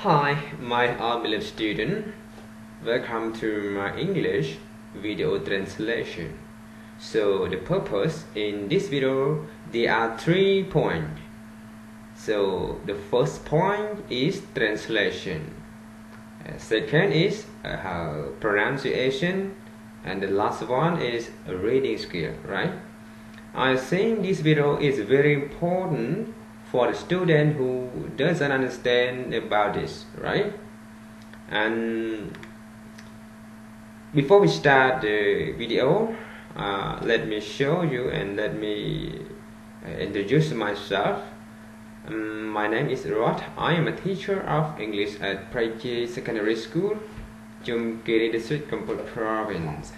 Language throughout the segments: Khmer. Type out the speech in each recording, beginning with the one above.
Hi, my beloved student. Welcome to my English video translation. So the purpose in this video, there are three points. So the first point is translation. Uh, second is uh, pronunciation. And the last one is reading skill, right? I think this video is very important for the student who doesn't understand about this, right? And before we start the video, uh, let me show you and let me uh, introduce myself. Um, my name is Rod. I am a teacher of English at Prache Secondary School, Jumkiri District, Kampot Province.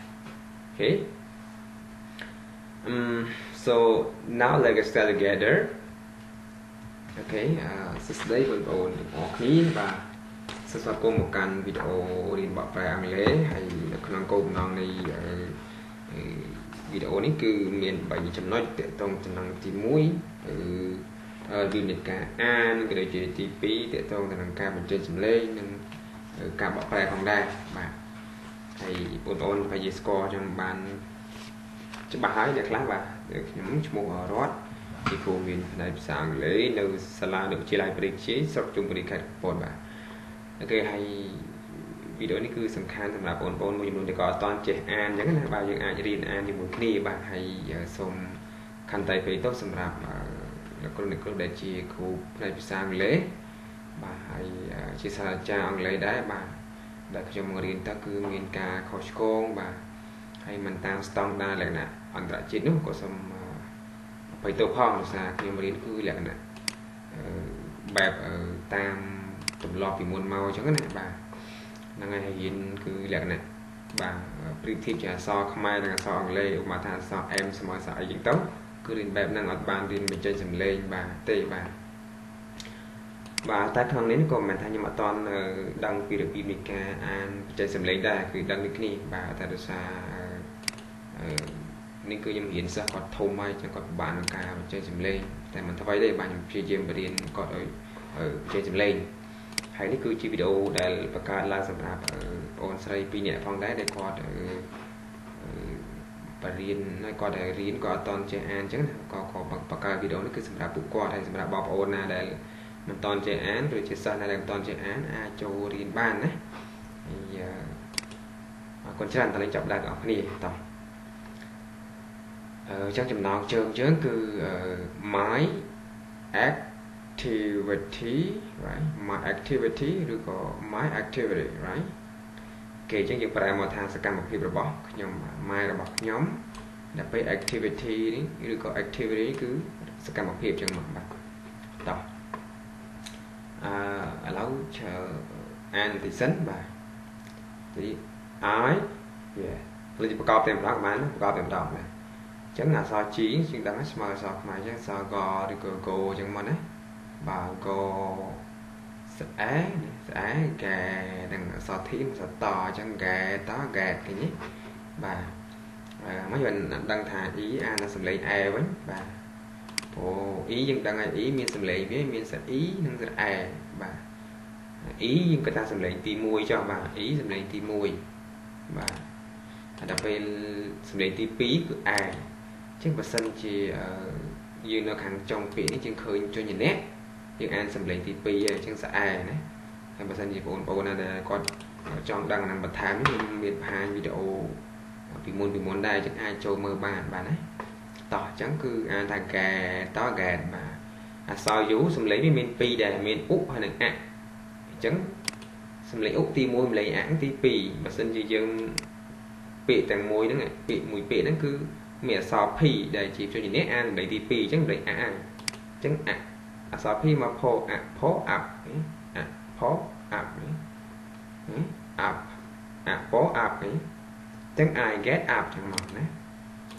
Okay. Um, so now let's start together. អូខេសួស្តីបងប្អូនទាំងអស់គ្នាបាទសូមស្វាគមន៍មកកាន់វីដេអូរៀនបកប្រែអង់គ្លេសហើយនៅក្នុងគោលបំណងនៃវីដេអូនេះគឺមាន3ចំណុចទាក់ទងចំណងទី1គឺវិញ្ញាណការអានក៏ដូចជាទី2ទាក់ទងទៅនឹងការបញ្ចេញសម្លេងនិងការបកប្រែផងដែរបាទហើយបងប្អូនប្រហែលជាស្គាល់ចឹងបានច្បាស់ហើយអ្នកខ្លះបាទខ្ញុំឈ្មោះរត ពីគ្រូមានផ្នែកភាសាអង់គ្លេសនៅសាលាវិទ្យាល័យបរិជាស្រុកជុំបរិខេត្តកំពតបាទអូខេហើយវីដេអូនេះគឺសំខាន់សម្រាប់បងប្អូនមួយចំនួនដែលក៏អត់តន់ចេះអានអញ្ចឹងណាបាទយើងអាចរៀនអានជាមួយគ្នាបាទហើយសូមខន្តីពេកទៅសម្រាប់លោកគ្រូអ្នកគ្រូដែលជាគ្រូផ្នែកភាសាអង់គ្លេសបាទហើយជាសាស្ត្រាចារ្យអង់គ្លេសដែរបាទដែលខ្ញុំមករៀនទៅគឺមានការខុសឆ្គងបាទហើយមិនតាមស្តង់ដារលក្ខណៈអន្តរជាតិនោះក៏សូម បៃតោផងភាសាខ្ញុំរៀនគឺលក្ខណៈបែបតាមទម្លាប់ពីមុនមកអញ្ចឹងណាបាទហ្នឹងហើយរៀនគឺលក្ខណៈបាទប្រៀបធៀបជាអក្សរខ្មែរនិងអក្សរអង់គ្លេសឧបមាថាអក្សរ M ស្មើអក្សរអីចឹងទៅគឺរៀនបែបហ្នឹងអត់បានរៀនបញ្ចេញសម្លេងបាទទេបាទបាទតែក្នុងនេះក៏មិនមែនថាខ្ញុំអត់តន់ដឹងពីរបៀបនៃការអានបញ្ចេញសម្លេងដែរគឺដឹងដូចគ្នាបាទតែដោយសារ នេះគឺខ្ញុំរៀនសិស្សគាត់ធំហើយចឹងគាត់ពិបាកក្នុងការបញ្ចេញសម្លេងតែមិនថ្មីទេបាទខ្ញុំព្យាយាមបរៀនគាត់ឲ្យបញ្ចេញសម្លេងហើយនេះគឺជាវីដេអូដែលបង្កើតឡើងសម្រាប់បងអូនស្រី2នាក់ផងដែរដែលគាត់បរៀនហើយគាត់ដែលរៀនក៏អត់តន់ចេះអានអញ្ចឹងក៏ក៏បង្កើតវីដេអូនេះគឺសម្រាប់ពួកគាត់ហើយសម្រាប់បងប្អូនណាដែលមិនតន់ចេះអានឬជាសិស្សណាដែលមិនតន់ចេះអានអាចចូលរៀនបានណាហើយអរគុណច្រើនតើលេងចាប់ដើមបងប្អូនគ្នាតោះ អញ្ចឹងចំណងជើងយើងគឺ my activity right my activity ឬក៏ my activity right គេអញ្ចឹងយើងប្រែមកថាសកម្មភាពរបស់ខ្ញុំ my របស់ខ្ញុំដល់ពេល activity នេះឬក៏ activity គឺសកម្មភាពអញ្ចឹងមកបាទតោះអឺឥឡូវ chờ អានបន្តិចសិនបាទទី I yeah លើប្រកបតែម្ដងបានប្រកបតែម្ដងបាទ ចឹងអក្សរ G ជាងដឹងស្មើអក្សរខ្មែរចឹងអក្សរកឬក៏កោចឹងមកណាបាទកស្អែស្អែកែនឹងអក្សរធីអក្សរតអញ្ចឹងកែតកែឃើញទេបាទមកយើងដឹងថា E អានសំឡេង E វិញបាទព្រោះ E យើងដឹងហើយ E មានសំឡេងវាមានស្រៈ E និងស្រៈ E បាទ E យើងគាត់ថាសំឡេងទី1ចុះបាទ E សំឡេងទី1បាទដល់ពេលសំឡេងទី2គឺ E ចឹងបើសិនជាយើងនៅខាងចុងពាក្យនេះយើងឃើញចញ្ញៈយើងអានសម្លេងទី2ហើយអញ្ចឹងស្អែណាហើយបើសិនជាបងប្អូនណាដែលគាត់ចង់ដឹងនឹងបន្ថែមនេះខ្ញុំមានបង្ហាញវីដេអូពីមុនពីមុនដែរអញ្ចឹងអាចចូលមើលបានបាទណាតោះអញ្ចឹងគឺអានថាកែតកែបាទអក្សរយូសម្លេងវាមាន2ដែរមានឧហើយនិងអអញ្ចឹងសម្លេងឧទី1សម្លេងអទី2បើសិនជាយើងពាក្យទាំងមួយហ្នឹងពាក្យមួយពាក្យហ្នឹងគឺ មានអក្សរ P ដែលជាព្យញ្ជនៈអានសម្លេងទី2អញ្ចឹងសម្លេងអអញ្ចឹងអអក្សរ P មកផអផអាប់អផអាប់អាប់អផអាប់អញ្ចឹង I get up អញ្ចឹងមកណា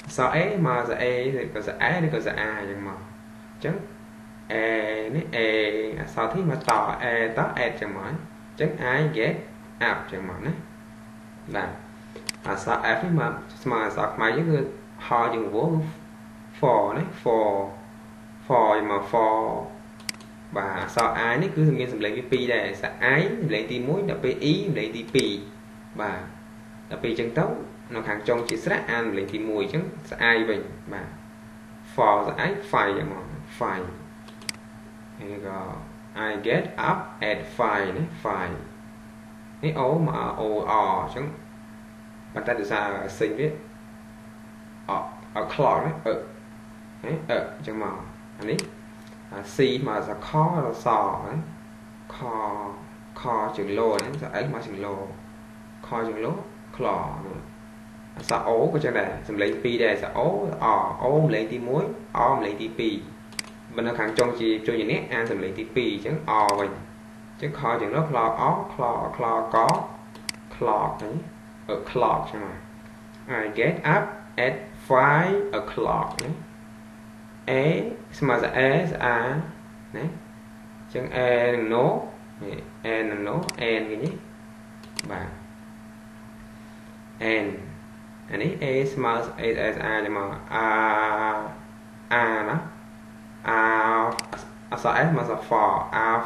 អក្សរ A មកស A ឬក៏ស A ឬក៏ស A អញ្ចឹងមកអញ្ចឹង A នេះ A អក្សរ T មកត A ត A អញ្ចឹងមកអញ្ចឹង I get up អញ្ចឹងមកណាបាទអក្សរ F នេះមកស្មើអក្សរខ្មែរយើងគឺ ហើយយើងវល់ for ណា for for មក for បាទអក្សរ i នេះគឺមានសម្លេងវា2ដែរសា i សម្លេងទី1ដល់ពេល e សម្លេងទី2បាទដល់ពេលអញ្ចឹងទៅនៅខាងចុងជាស្រៈអានសម្លេងទី1អញ្ចឹងស្អាយវិញបាទ for ស្អាយ fire ហ្មង fire ហើយក៏ I get up at 5ណា5នេះ o មក o r អញ្ចឹងប៉ុន្តែដោយសារសេញវា អអ clock ណាអឺអឺអញ្ចឹងមកអានេះ C មកសខរសណាខខជាងលោហ្នឹងសអិចមកជាងលោខជាងលោក្លអសអូក៏ចឹងដែរសំឡេង2ដែរសអូអអូសំឡេងទី1អសំឡេងទី2បើនៅខាងចុងជាជួយនេះអានសំឡេងទី2អញ្ចឹងអវិញអញ្ចឹងខជាងលោក្លអក្លក្លក clock ហ្នឹង clock ចឹង I get up at 5 o'clock ណា a ស្មើនឹង a ស្អាណាអញ្ចឹង a នឹង no នេះ a នឹង no n វិញនេះបាទ n អានេះ a ស្មើ a s r នេះមក r r ណា r អក្សរ s មក for r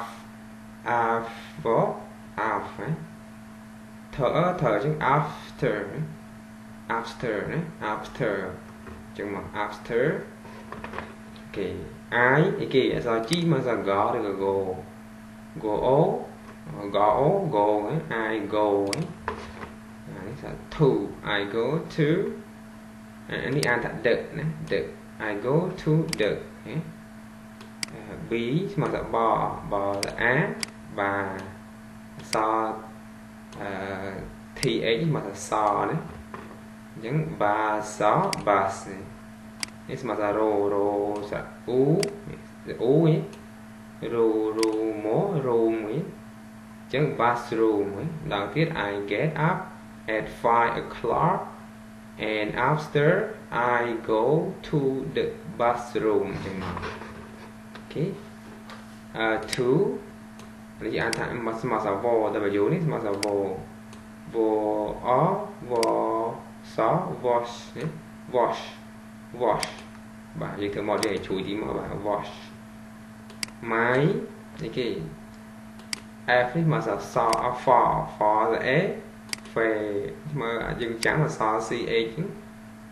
r for r ណាធ្វើធ្វើអញ្ចឹង after after ណា after អញ្ចឹងមក after គេ I អីគេអក្សរ G មកអក្សរ G ឬក៏ Go Go O Go O Go I go អានេះថា to I go to អានេះអានថា the ណា the I go to the B ស្មើថាបបអាបាសអឺ TH ស្មើថាសណាអញ្ចឹងបាសបា សនេះនេះស្មើថារោរោសាអ៊ូអ៊ូនេះរោរោមករោមួយអញ្ចឹង bathroom ដល់ទៀត I get up at 5 o'clock and after I go to the bathroom អញ្ចឹងមកអូខេអឺ to នេះអានថាមកស្មើថា vo w នេះស្មើថា vo vo o vo so wash នេះ wash wash បាទយើងធ្វើមកយើងជួយទីមកបាទ wash my នេះគេ f នេះមកសស for for ទៅ a ហ្វេមើលយើងចាំអក្សរ ch ហ្នឹង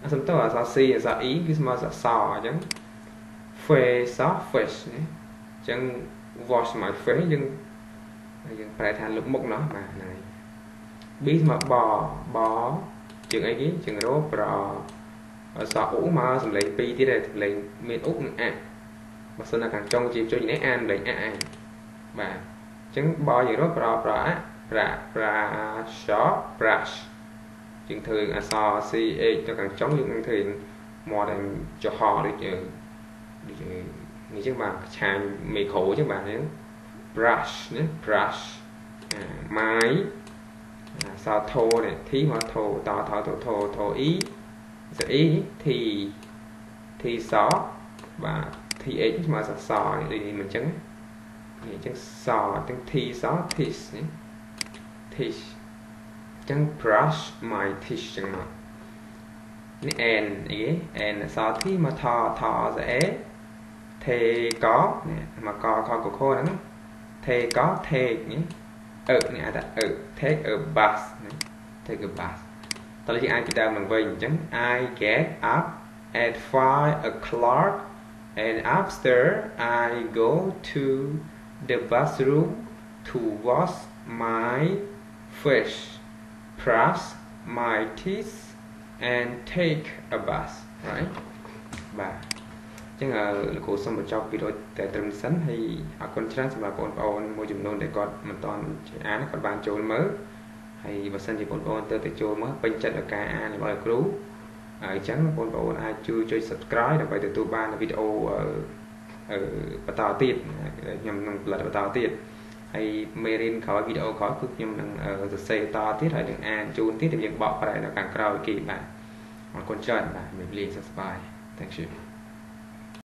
អសំទៅអក្សរ c អក្សរ e គឺស្មើសសអញ្ចឹង face ស fish ណាអញ្ចឹង wash my face យើងយើងប្រែថាលុបមុខណោះបាទហ្នឹង b ស្មើបប ជាងអីគេជាងរោប្រអក្សរអ៊ូមកសំឡេង2ទៀតដែរសំឡេងមានអ៊ុនិងអបើសិនណាខាងចុងជាជួយនេះអានសំឡេងអអាបាទអញ្ចឹងបយើងរកប្រប្រអប្រាប្រាឆ brush ជាងធ្វើអក្សរ C H ទៅខាងចុងយើងនឹងធ្វើមាត់ឯងចំហដូចយើងដូចនេះចឹងបាទឆាញមេក្រូចឹងបាទហ្នឹង brush ណា brush ម៉ាយអក្សរធោនេះ T មកធោតថោធោធោ E ស្អី T T សបាទ TH ស្មើសសដូចនេះមិនចឹងនេះអញ្ចឹងសទាំង T ស Tis នេះ Tis អញ្ចឹង brush my teeth ចឹងមកនេះ n អីគេ n អក្សរ T មកថថស្អេថេកនេះមកកខកខហ្នឹងថេកថេកនេះ អឺនេះអាចថាអឺ take a bus នេះ take a bus តើយើងអាចពីដើមនឹងវិញអញ្ចឹង I get up at 5 o'clock and after I go to the bathroom to wash my face brush my teeth and take a bath right បាទ ចឹងលោកគ្រូសូមបញ្ចប់វីដេអូតែត្រឹមនេះសិនហើយអរគុណច្រើនសម្រាប់បងប្អូនមួយចំនួនដែលគាត់មិនទាន់អានគាត់បានចូលមើលហើយបើសិនជាបងប្អូនទៅទៅចូលមើលពេញចិត្តនឹងការអានរបស់គ្រូហើយអញ្ចឹងបងប្អូនអាចជួយចុច Subscribe ដើម្បីទទួលបានវីដេអូបន្តទៀតខ្ញុំនឹងផលិតបន្តទៀតហើយមេរៀនក្រោយវីដេអូក្រោយគឺខ្ញុំនឹងសរសេរតទៀតហើយនឹងអានជូនទៀតដែលយើងបកប្រែនៅខាងក្រោយគេបាទអរគុណច្រើនបាទមេលាសុខសប្បាយ Thank you